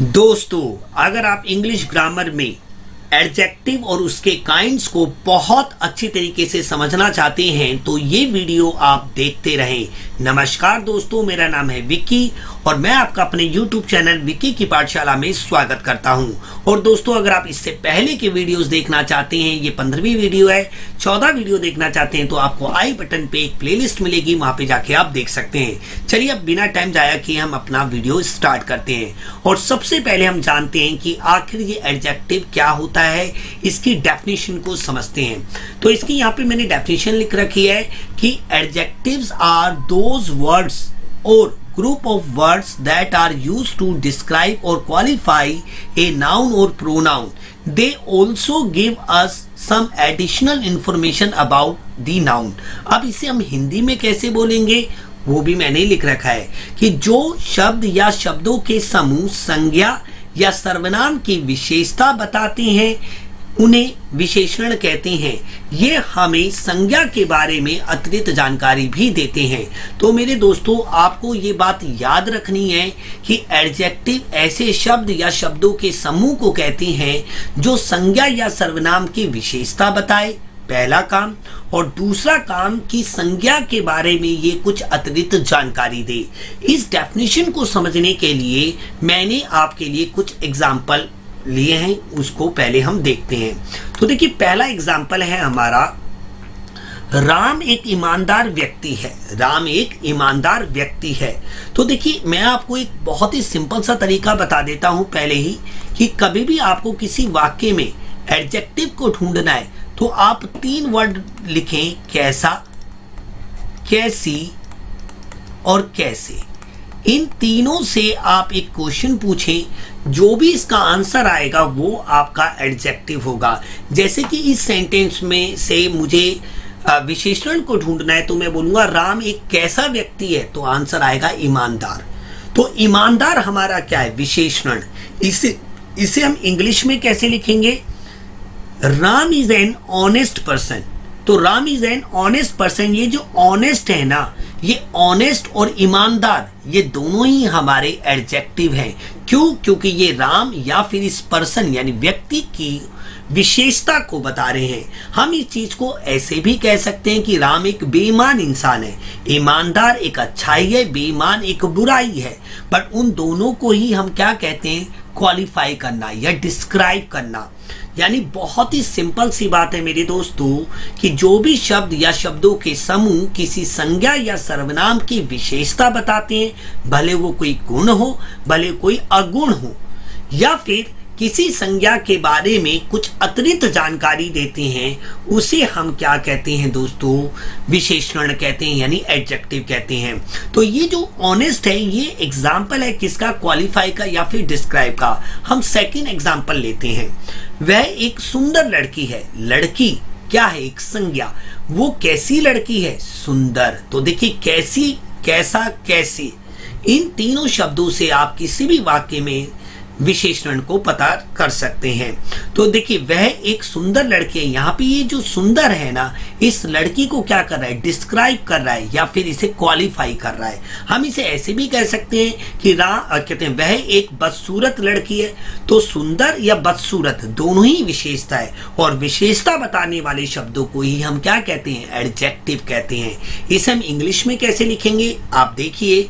दोस्तों, अगर आप इंग्लिश ग्रामर में एडजेक्टिव और उसके काइंड्स को बहुत अच्छी तरीके से समझना चाहते हैं तो ये वीडियो आप देखते रहें। नमस्कार दोस्तों, मेरा नाम है विक्की और मैं आपका अपने यूट्यूब चैनल विक्की की पाठशाला में स्वागत करता हूँ। और दोस्तों, अगर आप इससे पहले के वीडियोस देखना चाहते हैं, ये पंद्रहवीं वीडियो है, चौदह वीडियो देखना चाहते हैं तो आपको आई बटन पे एक प्लेलिस्ट मिलेगी, वहाँ पे जाके आप देख सकते हैं। चलिए अब बिना टाइम जाया कि हम अपना वीडियो स्टार्ट करते हैं। और सबसे पहले हम जानते हैं कि आखिर ये एडजेक्टिव क्या होता है, इसकी डेफिनेशन को समझते हैं। तो इसकी यहाँ पे मैंने डेफिनेशन लिख रखी है कि एडजेक्टिव्स आर दोज वर्ड्स और group of words that are use to describe और क्वालिफाई ए नाउन और pronoun they also give us some additional information about the noun अब इसे हम हिंदी में कैसे बोलेंगे? वो भी मैंने लिख रखा है कि जो शब्द या शब्दों के समूह, संज्ञा या सर्वनाम की विशेषता बताती हैं उन्हें विशेषण कहते हैं। ये हमें संज्ञा के बारे में अतिरिक्त जानकारी भी देते हैं। तो मेरे दोस्तों, आपको ये बात याद रखनी है कि एडजेक्टिव ऐसे शब्द या शब्दों के समूह को कहते हैं जो संज्ञा या सर्वनाम की विशेषता बताए, पहला काम, और दूसरा काम की संज्ञा के बारे में ये कुछ अतिरिक्त जानकारी दे। इस डेफिनेशन को समझने के लिए मैंने आपके लिए कुछ एग्ज़ाम्पल लिए हैं, उसको पहले हम देखते हैं। तो देखिए, पहला एग्ज़ाम्पल है हमारा। राम एक ईमानदार व्यक्ति है। राम एक ईमानदार व्यक्ति है। तो देखिए, मैं आपको एक बहुत ही सिंपल सा तरीका बता देता हूँ पहले ही कि कभी भी आपको किसी वाक्य में एडजेक्टिव को ढूंढना है तो आप तीन वर्ड लिखें, कैसा, कैसी और कैसे। इन तीनों से आप एक क्वेश्चन पूछें, जो भी इसका आंसर आएगा, वो आपका एडजेक्टिव होगा। जैसे कि इस सेंटेंस में से मुझे विशेषण को ढूंढना है तो मैं बोलूँगा, राम एक कैसा व्यक्ति है? तो आंसर आएगा, ईमानदार। तो ईमानदार हमारा क्या है? विशेषण। इसे इसे हम इंग्लिश में कैसे लिखेंगे? Ram is an honest person. तो Ram is an honest person, ये जो ऑनेस्ट है ना ये ऑनेस्ट और ईमानदार, ये दोनों ही हमारे एडजेक्टिव हैं। क्यों? क्योंकि ये राम या फिर इस पर्सन यानी व्यक्ति की विशेषता को बता रहे हैं। हम इस चीज़ को ऐसे भी कह सकते हैं कि राम एक बेईमान इंसान है। ईमानदार एक अच्छाई है, बेईमान एक बुराई है। पर उन दोनों को ही हम क्या कहते हैं? क्वालिफाई करना, या डिस्क्राइब करना। यानी बहुत ही सिंपल सी बात है मेरे दोस्तों, कि जो भी शब्द या शब्दों के समूह किसी संज्ञा या सर्वनाम की विशेषता बताते हैं, भले वो कोई गुण हो, भले कोई अगुण हो, या फिर किसी संज्ञा के बारे में कुछ अतिरिक्त जानकारी देते हैं, उसे हम क्या कहते हैं दोस्तों? विशेषण कहते हैं, यानी एडजेक्टिव कहते हैं। तो ये जो ऑनेस्ट है, ये एग्ज़ाम्पल है किसका? क्वालिफाई का या फिर डिस्क्राइब का? हम सेकेंड एग्ज़ाम्पल लेते हैं। वह एक सुंदर लड़की है। लड़की क्या है? एक संज्ञा। वो कैसी लड़की है? सुंदर। तो देखिए, कैसी, कैसा, कैसी? इन तीनों शब्दों से आप किसी भी वाक्य में विशेषण को पता कर सकते हैं। तो देखिए, वह एक सुंदर लड़की यहाँ पे ये जो सुंदर है ना, इस लड़की को क्या कर रहा है? डिस्क्राइब कर रहा है या फिर इसे क्वालिफाई कर रहा है। हम इसे ऐसे भी कह सकते हैं कि रा कहते हैं, वह एक बदसूरत लड़की है। तो सुंदर या बदसूरत दोनों ही विशेषता है। और विशेषता बताने वाले शब्दों को ही हम क्या कहते हैं? एडजेक्टिव कहते हैं। इसे हम इंग्लिश में कैसे लिखेंगे? आप देखिए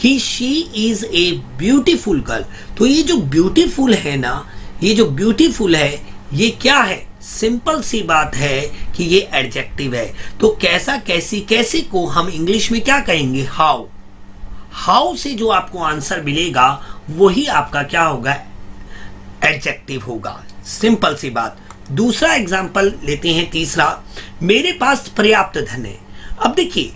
कि she is a beautiful girl तो ये जो ब्यूटीफुल है ना, ये जो ब्यूटीफुल है, ये क्या है? सिंपल सी बात है कि ये एडजेक्टिव है। तो कैसा, कैसी, कैसे को हम इंग्लिश में क्या कहेंगे? हाउ हाउ से जो आपको आंसर मिलेगा, वही आपका क्या होगा? एडजेक्टिव होगा। सिंपल सी बात। दूसरा एग्ज़ाम्पल लेते हैं, तीसरा। मेरे पास पर्याप्त धन है। अब देखिए,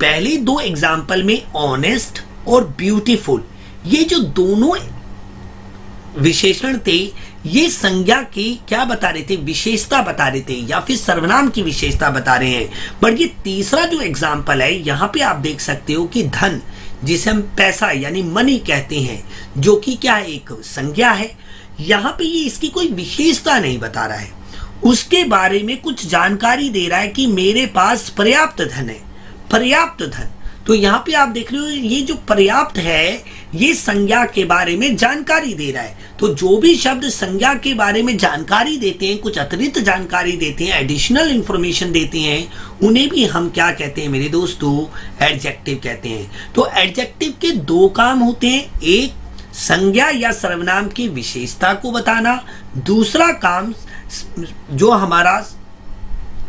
पहले दो एग्ज़ाम्पल में ऑनेस्ट और ब्यूटीफुल ये जो दोनों विशेषण थे, ये संज्ञा की क्या बता रहे थे? विशेषता बता रहे थे, या फिर सर्वनाम की विशेषता बता रहे हैं। बट ये तीसरा जो एग्ज़ाम्पल है, यहाँ पे आप देख सकते हो कि धन, जिसे हम पैसा यानी मनी कहते हैं, जो कि क्या है? एक संज्ञा है। यहाँ पे ये इसकी कोई विशेषता नहीं बता रहा है। उसके बारे में कुछ जानकारी दे रहा है कि मेरे पास पर्याप्त धन है। पर्याप्त धन। तो यहाँ पे आप देख रहे हो, ये जो पर्याप्त है, ये संज्ञा के बारे में जानकारी दे रहा है। तो जो भी शब्द संज्ञा के बारे में जानकारी देते हैं, कुछ अतिरिक्त जानकारी देते हैं एडिशनल इंफॉर्मेशन देते हैं, उन्हें भी हम क्या कहते हैं, मेरे दोस्तों? एडजेक्टिव कहते हैं। तो एडजेक्टिव के दो काम होते हैं। एक, संज्ञा या सर्वनाम की विशेषता को बताना। दूसरा काम, जो हमारा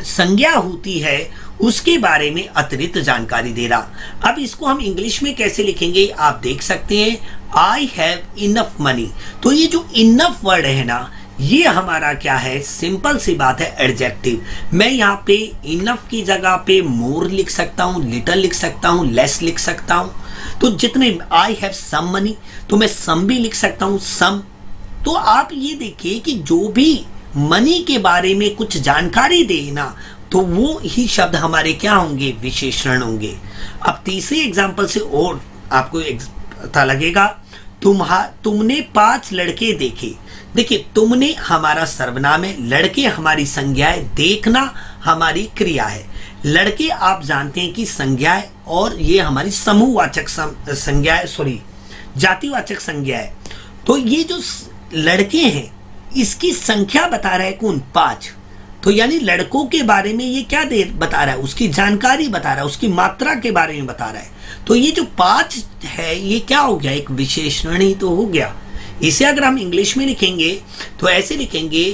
संज्ञा होती है उसके बारे में अतिरिक्त जानकारी दे रहा अब इसको हम इंग्लिश में कैसे लिखेंगे, आप देख सकते हैं। आई हैव इनफ मनी तो ये जो इनफ वर्ड है ना, ये हमारा क्या है? सिंपल सी बात है एडजेक्टिव मैं यहाँ पे इनफ की जगह पे मोर लिख सकता हूँ लिटल लिख सकता हूँ लेस लिख सकता हूँ। तो जितने आई हैव सम मनी तो मैं सम भी लिख सकता हूँ सम तो आप ये देखिए कि जो भी मनी के बारे में कुछ जानकारी देना तो वो ही शब्द हमारे क्या होंगे? विशेषण होंगे। अब तीसरे एग्ज़ाम्पल से और आपको पता लगेगा, तुम्हा, तुमने पाँच लड़के देखे। देखिए, तुमने हमारा सर्वनाम है, लड़के हमारी संज्ञा है, देखना हमारी क्रिया है। लड़के आप जानते हैं कि संज्ञा है और ये हमारी समूहवाचक संज्ञा है सॉरी जातिवाचक संज्ञा है। तो ये जो लड़के हैं, इसकी संख्या बता रहा है कौन? पाँच। तो यानी लड़कों के बारे में ये क्या दे बता रहा है? उसकी जानकारी बता रहा है, उसकी मात्रा के बारे में बता रहा है। तो ये जो पाँच है, ये क्या हो गया? एक विशेषण ही तो हो गया। इसे अगर हम इंग्लिश में लिखेंगे तो ऐसे लिखेंगे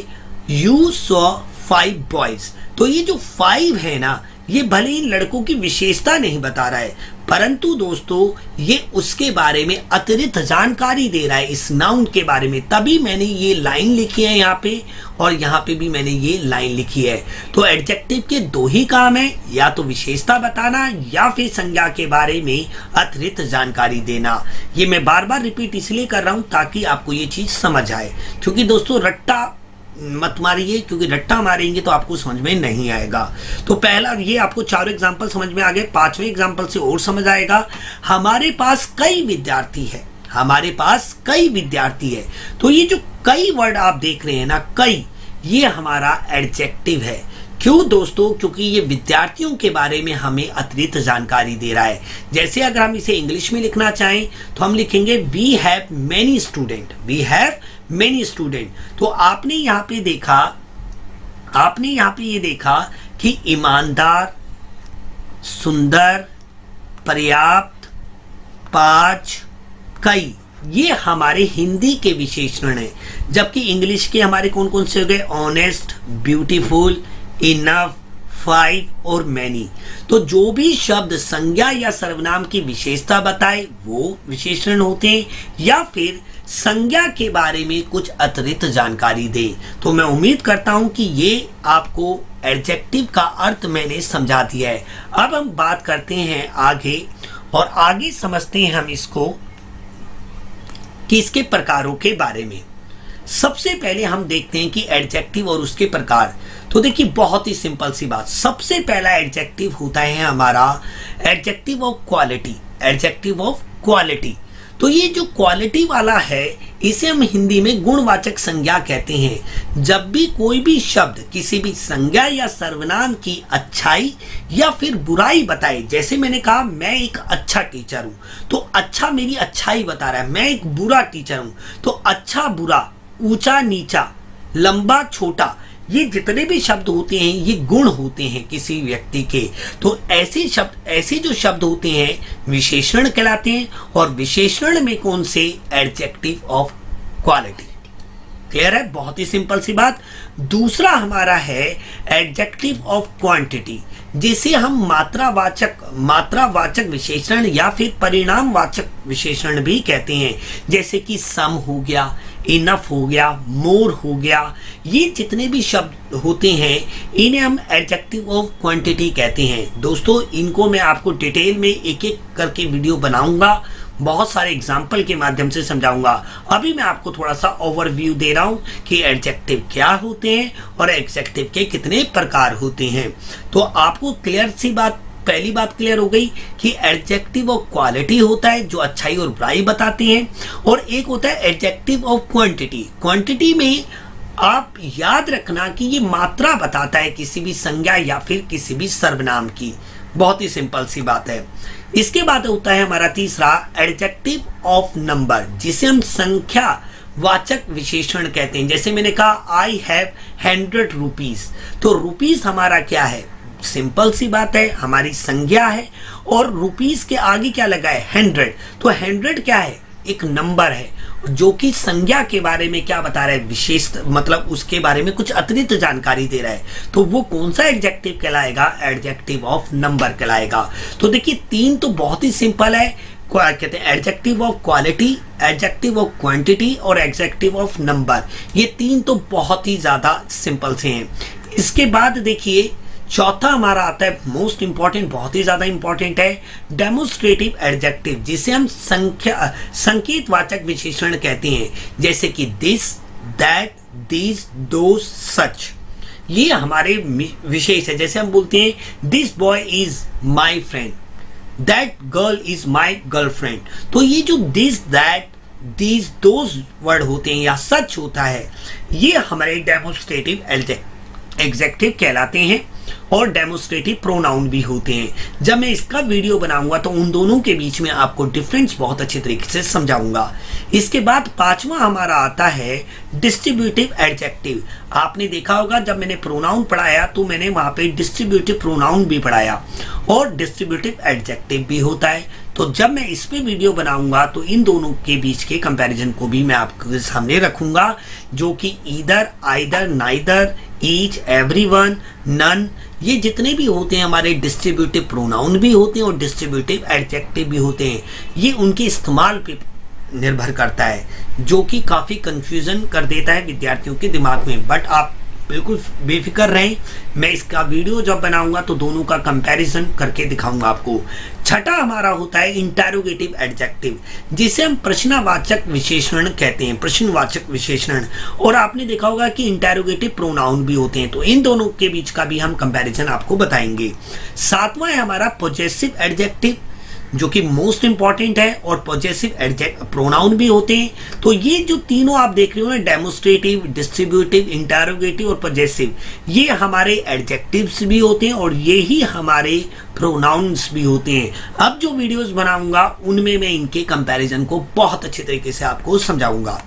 यू सॉ फाइव बॉयज़ तो ये जो फाइव है ना ये भले ही लड़कों की विशेषता नहीं बता रहा है, परंतु दोस्तों, ये उसके बारे में अतिरिक्त जानकारी दे रहा है, इस नाउन के बारे में। तभी मैंने ये लाइन लिखी है यहाँ पे, और यहाँ पे भी मैंने ये लाइन लिखी है। तो एडजेक्टिव के दो ही काम है, या तो विशेषता बताना, या फिर संज्ञा के बारे में अतिरिक्त जानकारी देना। ये मैं बार बार रिपीट इसलिए कर रहा हूँ ताकि आपको ये चीज़ समझ आए। क्योंकि दोस्तों, रट्टा मत मारिए, क्योंकि रट्टा मारेंगे तो आपको समझ में नहीं आएगा। तो पहला, ये आपको चारों एग्ज़ाम्पल समझ में आ गए। पाँचवें एग्ज़ाम्पल से और समझ आएगा। हमारे पास कई विद्यार्थी है। हमारे पास कई विद्यार्थी है। तो ये जो कई वर्ड आप देख रहे हैं ना, कई, ये हमारा एडजेक्टिव है। क्यों दोस्तों? क्योंकि ये विद्यार्थियों के बारे में हमें अतिरिक्त जानकारी दे रहा है। जैसे अगर हम इसे इंग्लिश में लिखना चाहें तो हम लिखेंगे we have many student we have many student तो आपने यहाँ पे देखा, आपने यहाँ पे ये देखा कि ईमानदार, सुंदर, पर्याप्त, पाँच, कई, ये हमारे हिंदी के विशेषण है। जबकि इंग्लिश के हमारे कौन कौन से हो गए? ऑनेस्ट ब्यूटीफुल इनफ फाइव और मैनी तो जो भी शब्द संज्ञा या सर्वनाम की विशेषता बताए, वो विशेषण होते हैं, या फिर संज्ञा के बारे में कुछ अतिरिक्त जानकारी दे। तो मैं उम्मीद करता हूँ कि ये आपको एडजेक्टिव का अर्थ मैंने समझा दिया है। अब हम बात करते हैं आगे, और आगे समझते हैं हम इसको, कि इसके प्रकारों के बारे में। सबसे पहले हम देखते हैं कि एडजेक्टिव और उसके प्रकार। तो देखिए, बहुत ही सिंपल सी बात। सबसे पहला एडजेक्टिव होता है हमारा adjective of quality adjective of quality तो ये जो क्वालिटी वाला है, इसे हम हिंदी में गुणवाचक संज्ञा कहते हैं। जब भी कोई भी शब्द किसी भी संज्ञा या सर्वनाम की अच्छाई या फिर बुराई बताए, जैसे मैंने कहा, मैं एक अच्छा टीचर हूँ तो अच्छा मेरी अच्छाई बता रहा है, मैं एक बुरा टीचर हूँ तो अच्छा बुरा ऊँचा नीचा, लंबा छोटा, ये जितने भी शब्द होते हैं, ये गुण होते हैं किसी व्यक्ति के। तो ऐसे शब्द, ऐसे जो शब्द होते हैं, विशेषण कहलाते हैं, और विशेषण में कौन से? एडजेक्टिव ऑफ़ क्वालिटी क्लियर है? बहुत ही सिंपल सी बात। दूसरा हमारा है एडजेक्टिव ऑफ़ क्वांटिटी जिसे हम मात्रावाचक मात्रावाचक विशेषण या फिर परिणामवाचक विशेषण भी कहते हैं। जैसे कि सम हो गया, इनफ हो गया, मोर हो गया, ये जितने भी शब्द होते हैं, इन्हें हम एडजेक्टिव ऑफ़ क्वांटिटी कहते हैं। दोस्तों, इनको मैं आपको डिटेल में एक एक करके वीडियो बनाऊँगा। बहुत सारे एग्ज़ाम्पल के माध्यम से समझाऊँगा। अभी मैं आपको थोड़ा सा ओवरव्यू दे रहा हूँ कि एडजेक्टिव क्या होते हैं और एडजेक्टिव के कितने प्रकार होते हैं। तो आपको क्लियर सी बात, पहली बात क्लियर हो गई कि एडजेक्टिव ऑफ़ क्वालिटी होता है, जो अच्छाई और बुराई बताते हैं। और एक होता है एडजेक्टिव ऑफ़ क्वांटिटी क्वांटिटी में आप याद रखना कि ये मात्रा बताता है किसी भी संज्ञा या फिर किसी भी सर्वनाम की। बहुत ही सिंपल सी बात है। इसके बाद होता है हमारा तीसरा एडजेक्टिव ऑफ़ नंबर, जिसे हम संख्या वाचक विशेषण कहते हैं। जैसे मैंने कहा आई हैव हंड्रेड रुपीज़ तो रुपीज़ हमारा क्या है? सिंपल सी बात है, हमारी संज्ञा है और रुपीज़ के आगे क्या लगा है? हंड्रेड तो हंड्रेड क्या है? एक नंबर है। जो कि संज्ञा के बारे में क्या बता रहा है, विशेष मतलब उसके बारे में कुछ अतिरिक्त जानकारी दे रहा है। तो वो कौन सा एडजेक्टिव कहलाएगा? एडजेक्टिव ऑफ़ नंबर कहलाएगा। तो देखिए, तीन तो बहुत ही सिंपल है। कहते हैं adjective of quality adjective of quantity और एडजेक्टिव ऑफ़ नंबर ये तीन तो बहुत ही ज़्यादा सिंपल से हैं। इसके बाद देखिए चौथा हमारा आता है मोस्ट इंपॉर्टेंट बहुत ही ज़्यादा इंपॉर्टेंट है डेमोस्ट्रेटिव एडजेक्टिव जिसे हम संख्या संकेत वाचक विशेषण कहते हैं। जैसे कि दिस दैट दिस दो सच ये हमारे विशेष है। जैसे हम बोलते हैं this boy is my friend that girl is my girlfriend तो ये जो दिस दैट दीज दो वर्ड होते हैं या सच होता है, ये हमारे डेमोस्ट्रेटिव एग्जेक्टिव कहलाते हैं। और डेमोस्ट्रेटिव प्रोनाउन भी होते हैं। जब मैं इसका वीडियो बनाऊँगा तो उन दोनों के बीच में आपको डिफरेंस बहुत अच्छे तरीके से समझाऊँगा। इसके बाद पांचवा हमारा आता है डिस्ट्रीब्यूटिव एडजेक्टिव आपने देखा होगा, जब मैंने प्रोनाउन पढ़ाया तो मैंने वहाँ पे डिस्ट्रीब्यूटिव प्रोनाउन भी पढ़ाया और डिस्ट्रीब्यूटिव एडजेक्टिव भी होता है। तो जब मैं इस पे वीडियो बनाऊँगा तो इन दोनों के बीच के कंपैरिजन को भी मैं आपके सामने रखूँगा, जो कि इधर either neither each everyone none ये जितने भी होते हैं, हमारे डिस्ट्रीब्यूटिव प्रोनाउन भी होते हैं और डिस्ट्रीब्यूटिव एडजेक्टिव भी होते हैं, ये उनके इस्तेमाल पे निर्भर करता है, जो कि काफ़ी कंफ्यूजन कर देता है विद्यार्थियों के दिमाग में। बट आप बिल्कुल बेफिक्र रहें। मैं इसका वीडियो जब बनाऊँगा तो दोनों का कंपैरिजन करके दिखाऊँगा आपको। छठा हमारा होता है इंटेरोगेटिव एडजेक्टिव जिसे हम प्रश्नवाचक विशेषण कहते हैं, प्रश्नवाचक विशेषण। और आपने देखा होगा कि इंटेरोगेटिव प्रोनाउन भी होते हैं तो इन दोनों के बीच का भी हम कंपैरिजन आपको बताएँगे। सातवां है हमारा पोजेसिव एडजेक्टिव जो कि मोस्ट इंपॉर्टेंट है और पॉजिटिव प्रोनाउन भी होते हैं। तो ये जो तीनों आप देख रहे हो ना डेमोस्ट्रेटिव डिस्ट्रीब्यूटिव इंटारोगेटिव और पॉजिटिव ये हमारे एडजेक्टिव्स भी होते हैं और ये ही हमारे प्रोनाउंस भी होते हैं। अब जो वीडियोस बनाऊँगा, उनमें मैं इनके कंपैरिजन को बहुत अच्छे तरीके से आपको समझाऊँगा।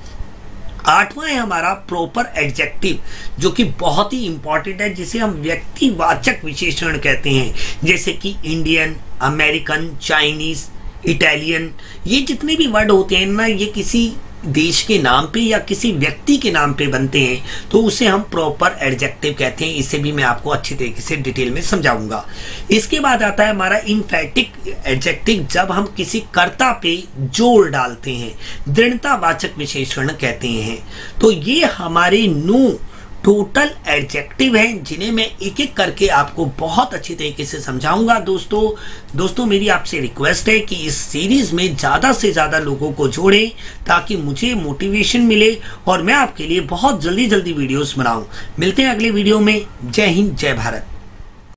आठवां है हमारा प्रॉपर एडजेक्टिव जो कि बहुत ही इंपॉर्टेंट है, जिसे हम व्यक्तिवाचक विशेषण कहते हैं। जैसे कि इंडियन अमेरिकन चाइनीज़ इटालियन ये जितने भी वर्ड होते हैं ना, ये किसी देश के नाम पे या किसी व्यक्ति के नाम पे बनते हैं तो उसे हम प्रॉपर एडजेक्टिव कहते हैं। इसे भी मैं आपको अच्छी तरीके से डिटेल में समझाऊँगा। इसके बाद आता है हमारा इन्फेटिक एडजेक्टिव जब हम किसी कर्ता पे ज़ोर डालते हैं, दृढ़तावाचक विशेषण कहते हैं। तो ये हमारे नु टोटल एडजेक्टिव हैं, जिन्हें मैं एक एक करके आपको बहुत अच्छी तरीके से समझाऊँगा। दोस्तों दोस्तों, मेरी आपसे रिक्वेस्ट है कि इस सीरीज़ में ज़्यादा से ज़्यादा लोगों को जोड़ें, ताकि मुझे मोटिवेशन मिले और मैं आपके लिए बहुत जल्दी जल्दी वीडियोस बनाऊँ। मिलते हैं अगले वीडियो में। जय हिंद, जय भारत।